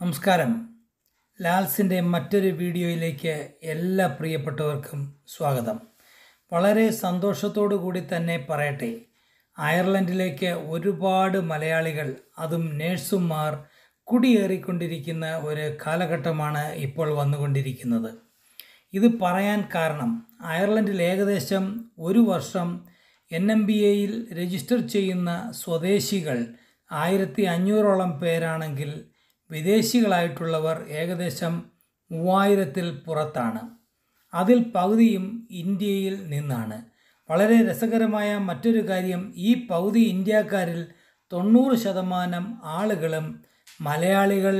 നമസ്കാരം. ലാൽസിന്റെ മറ്റൊരു വീഡിയോയിലേക്ക് എല്ലാ പ്രിയപ്പെട്ടവർക്കും സ്വാഗതം. വളരെ സന്തോഷത്തോടു കൂടി തന്നെ പറയട്ടെ. അയർലൻഡിലേക്ക് ഒരുപാട് മലയാളികൾ അതും നേഴ്സുമാർ കുടിയേറിക്കൊണ്ടിരിക്കുന്ന ഒരു കാലഘട്ടമാണ് ഇപ്പോൾ വന്നുകൊണ്ടിരിക്കുന്നത്. ഇത് പറയാൻ കാരണം അയർലൻഡിൽ ഏകദേശം ഒരു വർഷം എൻ എം ബി എയിൽ രജിസ്റ്റർ ചെയ്യുന്ന സ്വദേശികൾ ആയിരത്തി അഞ്ഞൂറോളം പേരാണെങ്കിൽ വിദേശികളായിട്ടുള്ളവർ ഏകദേശം മൂവായിരത്തിൽ പുറത്താണ്. അതിൽ പകുതിയും ഇന്ത്യയിൽ നിന്നാണ്. വളരെ രസകരമായ മറ്റൊരു കാര്യം ഈ പകുതി ഇന്ത്യക്കാരിൽ തൊണ്ണൂറ് ശതമാനം ആളുകളും മലയാളികൾ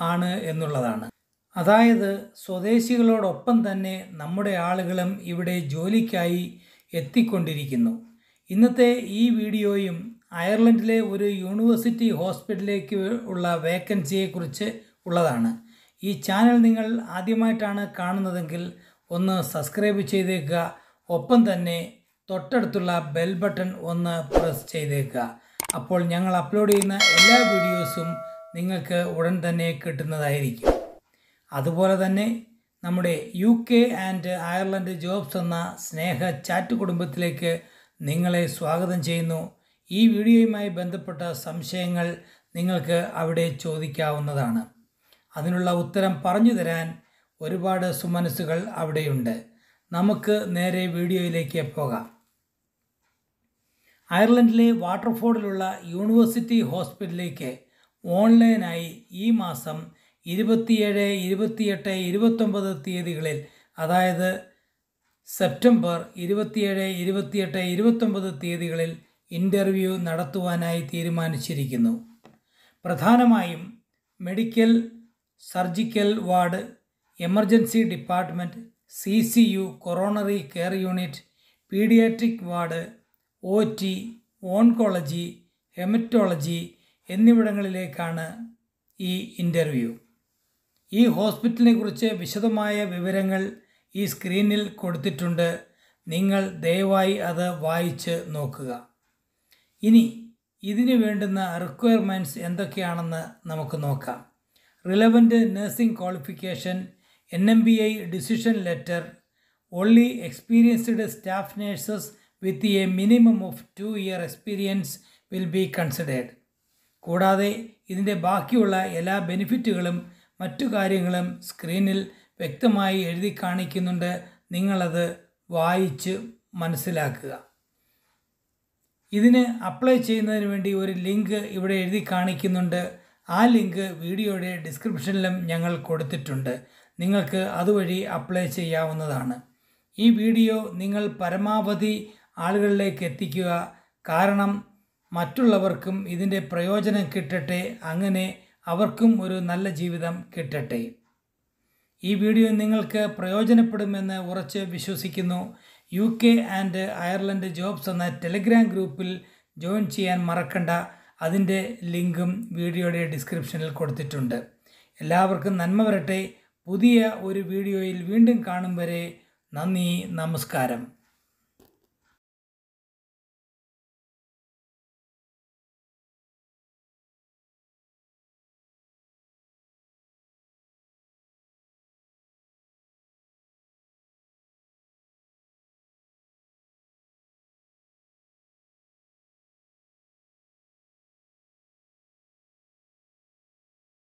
ആണ് എന്നുള്ളതാണ്. അതായത് സ്വദേശികളോടൊപ്പം തന്നെ നമ്മുടെ ആളുകളും ഇവിടെ ജോലിക്കായി എത്തിക്കൊണ്ടിരിക്കുന്നു. ഇന്നത്തെ ഈ വീഡിയോയും അയർലൻഡിലെ ഒരു യൂണിവേഴ്സിറ്റി ഹോസ്പിറ്റലിലേക്ക് ഉള്ള വേക്കൻസിയെക്കുറിച്ച് ഉള്ളതാണ്. ഈ ചാനൽ നിങ്ങൾ ആദ്യമായിട്ടാണ് കാണുന്നതെങ്കിൽ ഒന്ന് സബ്സ്ക്രൈബ് ചെയ്തേക്കുക. ഒപ്പം തന്നെ തൊട്ടടുത്തുള്ള ബെൽ ബട്ടൺ ഒന്ന് പ്രസ് ചെയ്തേക്കുക. അപ്പോൾ ഞങ്ങൾ അപ്ലോഡ് ചെയ്യുന്ന എല്ലാ വീഡിയോസും നിങ്ങൾക്ക് ഉടൻ തന്നെ കിട്ടുന്നതായിരിക്കും. അതുപോലെ തന്നെ നമ്മുടെ U K and Ireland jobs എന്ന സ്നേഹ ചാറ്റ് കുടുംബത്തിലേക്ക് നിങ്ങളെ സ്വാഗതം ചെയ്യുന്നു. ഈ വീഡിയോയുമായി ബന്ധപ്പെട്ട സംശയങ്ങൾ നിങ്ങൾക്ക് അവിടെ ചോദിക്കാവുന്നതാണ്. അതിനുള്ള ഉത്തരം പറഞ്ഞു തരാൻ ഒരുപാട് സുമനസ്സുകൾ അവിടെയുണ്ട്. നമുക്ക് നേരെ വീഡിയോയിലേക്ക് പോകാം. അയർലൻഡിലെ വാട്ടർഫോർഡിലുള്ള യൂണിവേഴ്സിറ്റി ഹോസ്പിറ്റലിലേക്ക് ഓൺലൈനായി ഈ മാസം ഇരുപത്തിയേഴ് ഇരുപത്തിയെട്ട് ഇരുപത്തൊമ്പത് തീയതികളിൽ അതായത് സെപ്റ്റംബർ ഇരുപത്തിയേഴ് ഇരുപത്തിയെട്ട് ഇരുപത്തൊമ്പത് തീയതികളിൽ ഇന്റർവ്യൂ നടത്തുവാനായി തീരുമാനിച്ചിരിക്കുന്നു. പ്രധാനമായും medical surgical ward emergency department C C U coronary care unit paediatric ward O T oncology haematology എന്നിവിടങ്ങളിലേക്കാണ് ഈ ഇന്റർവ്യൂ ഈ ഹോസ്പിറ്റലിനെ കുറിച്ച് വിശദമായ വിവരങ്ങൾ ഈ സ്ക്രീനിൽ കൊടുത്തിട്ടുണ്ട്. നിങ്ങൾ ദയവായി അത് വായിച്ച് നോക്കുക. ഇനി ഇതിന് വേണ്ടുന്ന റിക്വയർമെന്റ്സ് എന്തൊക്കെയാണെന്ന് നമുക്ക് നോക്കാം. Relevant nursing qualification N M B I decision letter only experienced staff nurses with a minimum of two year experience will be considered കൂടാതെ ഇതിന്റെ ബാക്കിയുള്ള എല്ലാ ബെനിഫിറ്റുകളും മറ്റു കാര്യങ്ങളും സ്ക്രീനിൽ വ്യക്തമായി എഴുതി കാണിക്കുന്നുണ്ട്. നിങ്ങളത് വായിച്ച് മനസ്സിലാക്കുക. ഇതിന് അപ്ലൈ ചെയ്യുന്നതിന് വേണ്ടി ഒരു ലിങ്ക് ഇവിടെ എഴുതി കാണിക്കുന്നുണ്ട്. ആ ലിങ്ക് വീഡിയോയുടെ ഡിസ്ക്രിപ്ഷനിലും ഞങ്ങൾ കൊടുത്തിട്ടുണ്ട്. നിങ്ങൾക്ക് അതുവഴി അപ്ലൈ ചെയ്യാവുന്നതാണ്. ഈ വീഡിയോ നിങ്ങൾ പരമാവധി ആളുകളിലേക്ക് എത്തിക്കുക. കാരണം മറ്റുള്ളവർക്കും ഇതിന്റെ പ്രയോജനം കിട്ടട്ടെ. അങ്ങനെ അവർക്കും ഒരു നല്ല ജീവിതം കിട്ടട്ടെ. ഈ വീഡിയോ നിങ്ങൾക്ക് പ്രയോജനപ്പെടുമെന്ന് ഉറച്ച് വിശ്വസിക്കുന്നു. U K and Ireland jobs എന്ന ടെലിഗ്രാം ഗ്രൂപ്പിൽ ജോയിൻ ചെയ്യാൻ മറക്കണ്ട. അതിന്റെ ലിങ്കും വീഡിയോയുടെ ഡിസ്ക്രിപ്ഷനിൽ കൊടുത്തിട്ടുണ്ട്. എല്ലാവർക്കും നന്മ വരട്ടെ. പുതിയ ഒരു വീഡിയോയിൽ വീണ്ടും കാണും വരെ നന്ദി നമസ്കാരം.